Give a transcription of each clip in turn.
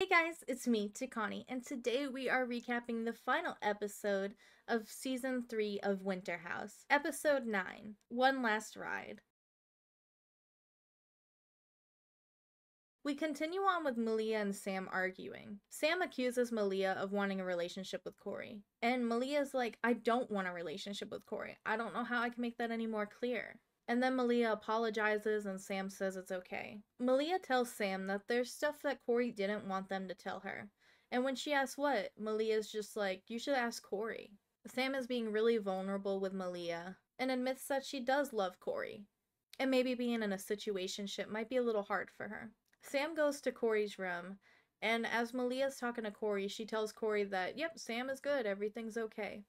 Hey guys, it's me, Tikaani, and today we are recapping the final episode of season 3 of Winter House, episode 9, One Last Ride. We continue on with Malia and Sam arguing. Sam accuses Malia of wanting a relationship with Kory, and Malia's like, I don't want a relationship with Kory. I don't know how I can make that any more clear. And then Malia apologizes and Sam says it's okay. Malia tells Sam that there's stuff that Kory didn't want them to tell her. And when she asks what, Malia's just like, you should ask Kory. Sam is being really vulnerable with Malia and admits that she does love Kory. And maybe being in a situationship might be a little hard for her. Sam goes to Kory's room, and as Malia's talking to Kory, she tells Kory that, yep, Sam is good, everything's okay.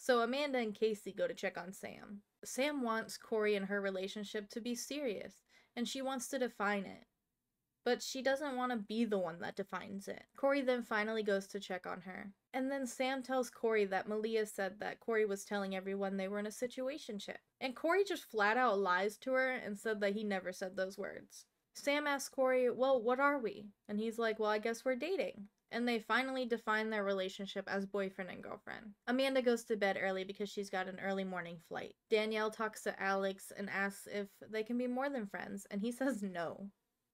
So Amanda and Casey go to check on Sam. Sam wants Kory and her relationship to be serious, and she wants to define it. But she doesn't want to be the one that defines it. Kory then finally goes to check on her. And then Sam tells Kory that Malia said that Kory was telling everyone they were in a situationship. And Kory just flat out lies to her and said that he never said those words. Sam asks Kory, Well, what are we? And he's like, Well, I guess we're dating and they finally define their relationship as boyfriend and girlfriend. Amanda goes to bed early because she's got an early morning flight. Danielle talks to Alex and asks if they can be more than friends, and he says no.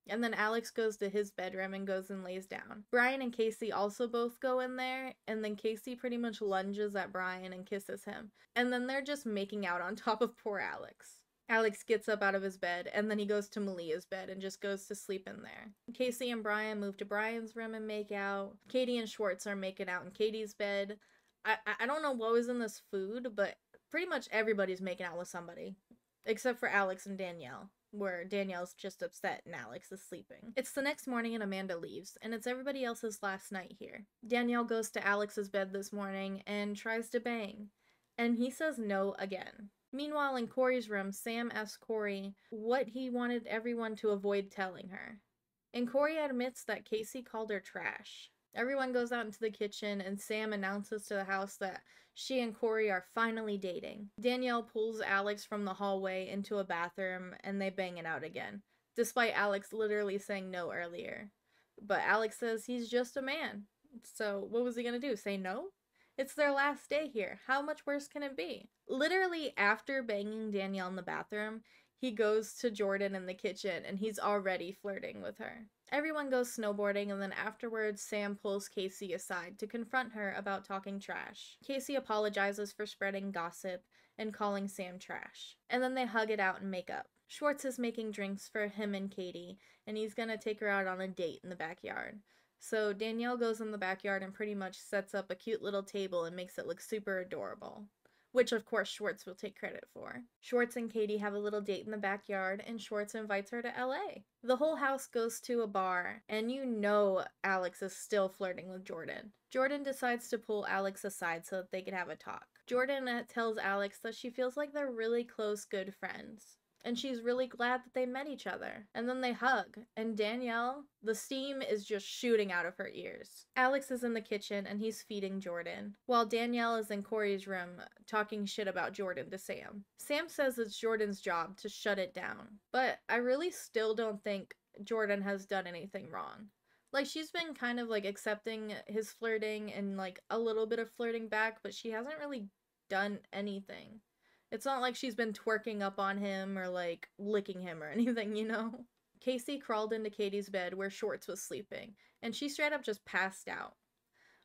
And then Alex goes to his bedroom and goes and lays down. Brian and Casey also both go in there, and then Casey pretty much lunges at Brian and kisses him. And then they're just making out on top of poor Alex. Alex gets up out of his bed and then he goes to Malia's bed and just goes to sleep in there. Casey and Brian move to Brian's room and make out. Katie and Schwartz are making out in Katie's bed. I, I don't know what was in this food, but pretty much everybody's making out with somebody. Except for Alex and Danielle, where Danielle's just upset and Alex is sleeping. It's the next morning and Amanda leaves, and it's everybody else's last night here. Danielle goes to Alex's bed this morning and tries to bang, and he says no again. Meanwhile, in Kory's room, Sam asks Kory what he wanted everyone to avoid telling her. And Kory admits that Casey called her trash. Everyone goes out into the kitchen, and Sam announces to the house that she and Kory are finally dating. Danielle pulls Alex from the hallway into a bathroom, and they bang it out again, despite Alex literally saying no earlier. But Alex says he's just a man. So, what was he gonna do? Say no? It's their last day here. How much worse can it be? Literally, after banging Danielle in the bathroom, he goes to Jordan in the kitchen and he's already flirting with her. Everyone goes snowboarding, and then afterwards, Sam pulls Casey aside to confront her about talking trash. Casey apologizes for spreading gossip and calling Sam trash. And then they hug it out and make up. Schwartz is making drinks for him and Katie, and he's gonna take her out on a date in the backyard. So Danielle goes in the backyard and pretty much sets up a cute little table and makes it look super adorable. Which, of course, Schwartz will take credit for. Schwartz and Katie have a little date in the backyard, and Schwartz invites her to LA. The whole house goes to a bar, and you know Alex is still flirting with Jordan. Jordan decides to pull Alex aside so that they can have a talk. Jordan uh, tells Alex that she feels like they're really close, good friends and she's really glad that they met each other. And then they hug, and Danielle, the steam is just shooting out of her ears. Alex is in the kitchen and he's feeding Jordan, while Danielle is in Kory's room talking shit about Jordan to Sam. Sam says it's Jordan's job to shut it down, but I really still don't think Jordan has done anything wrong. Like she's been kind of like accepting his flirting and like a little bit of flirting back, but she hasn't really done anything. It's not like she's been twerking up on him or like licking him or anything, you know? Casey crawled into Katie's bed where Schwartz was sleeping, and she straight up just passed out.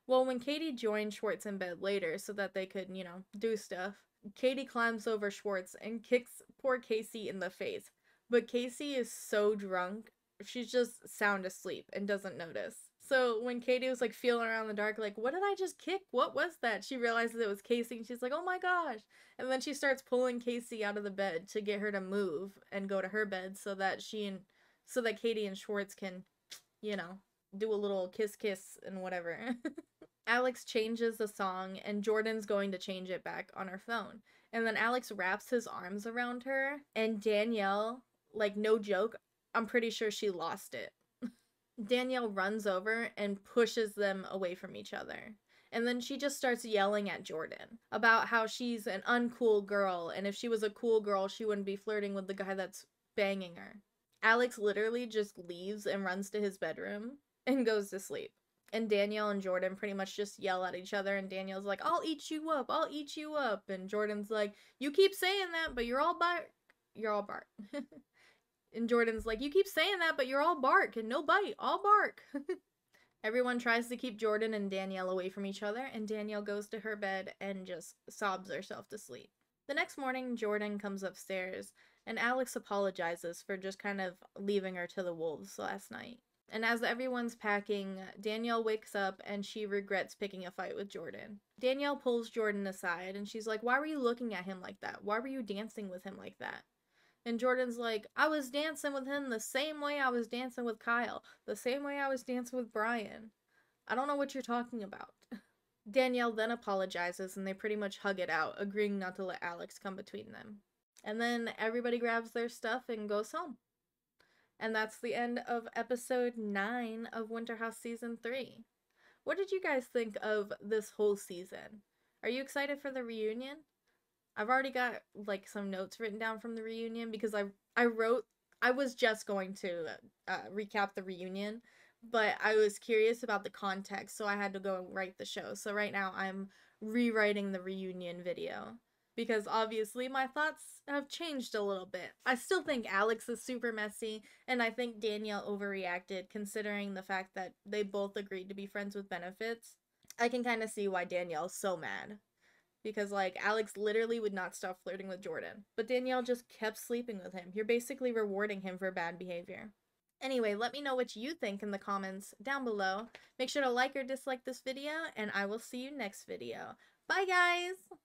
Well, when Katie joined Schwartz in bed later so that they could, you know, do stuff, Katie climbs over Schwartz and kicks poor Casey in the face. But Casey is so drunk, she's just sound asleep and doesn't notice. So when Katie was like feeling around the dark, like, what did I just kick? What was that? She realizes it was Casey and she's like, oh my gosh. And then she starts pulling Casey out of the bed to get her to move and go to her bed so that she and so that Katie and Schwartz can, you know, do a little kiss kiss and whatever. Alex changes the song and Jordan's going to change it back on her phone. And then Alex wraps his arms around her and Danielle, like no joke, I'm pretty sure she lost it Danielle runs over and pushes them away from each other. And then she just starts yelling at Jordan about how she's an uncool girl, and if she was a cool girl, she wouldn't be flirting with the guy that's banging her. Alex literally just leaves and runs to his bedroom. and goes to sleep. And Danielle and Jordan pretty much just yell at each other, and Danielle's like, I'll eat you up, I'll eat you up. And Jordan's like, You keep saying that, but you're all bark. You're all bark. and Jordan's like, You keep saying that, but you're all bark and no bite, all bark. Everyone tries to keep Jordan and Danielle away from each other, and Danielle goes to her bed and just sobs herself to sleep. The next morning, Jordan comes upstairs, and Alex apologizes for just kind of leaving her to the wolves last night. And as everyone's packing, Danielle wakes up and she regrets picking a fight with Jordan. Danielle pulls Jordan aside and she's like, Why were you looking at him like that? Why were you dancing with him like that? And Jordan's like, I was dancing with him the same way I was dancing with Kyle, the same way I was dancing with Brian. I don't know what you're talking about. Danielle then apologizes and they pretty much hug it out, agreeing not to let Alex come between them. And then everybody grabs their stuff and goes home. And that's the end of episode 9 of Winter House Season 3. What did you guys think of this whole season? Are you excited for the reunion? I've already got like some notes written down from the reunion because I I wrote I was just going to uh, recap the reunion, but I was curious about the context, so I had to go and write the show. So right now I'm rewriting the reunion video because obviously my thoughts have changed a little bit. I still think Alex is super messy, and I think Danielle overreacted considering the fact that they both agreed to be friends with benefits. I can kind of see why Danielle's so mad. Because, like, Alex literally would not stop flirting with Jordan. But Danielle just kept sleeping with him. You're basically rewarding him for bad behavior. Anyway, let me know what you think in the comments down below. Make sure to like or dislike this video, and I will see you next video. Bye, guys!